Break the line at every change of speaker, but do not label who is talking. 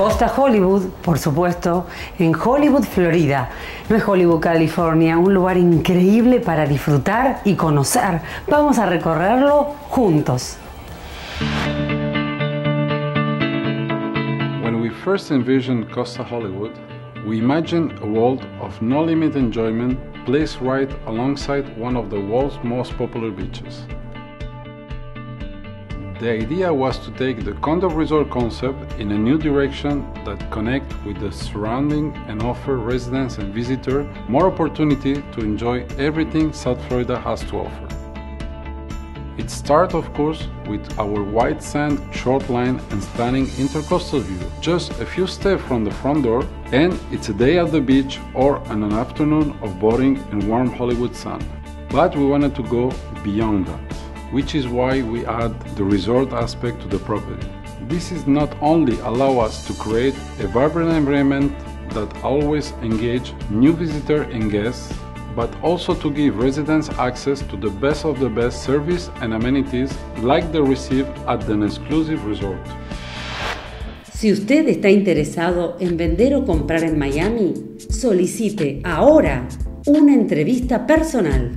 Costa Hollywood, por supuesto, en Hollywood, Florida. No es Hollywood, California, un lugar increíble para disfrutar y conocer. Vamos a recorrerlo juntos.
When we first envisioned Costa Hollywood, we imagined a world of no limit enjoyment placed right alongside one of the world's most popular beaches. The idea was to take the condo resort concept in a new direction that connect with the surrounding and offer residents and visitors more opportunity to enjoy everything South Florida has to offer. It starts, of course, with our white sand shoreline and stunning intercoastal view. Just a few steps from the front door, and it's a day at the beach or an afternoon of boating in warm Hollywood sun. But we wanted to go beyond that which is why we add the resort aspect to the property. This is not only allow us to create a vibrant environment that always engage new visitors and guests, but also to give residents access to the best of the best service and amenities like they receive at an exclusive resort.
Si usted está interesado en vender o comprar en Miami, solicite ahora una entrevista personal.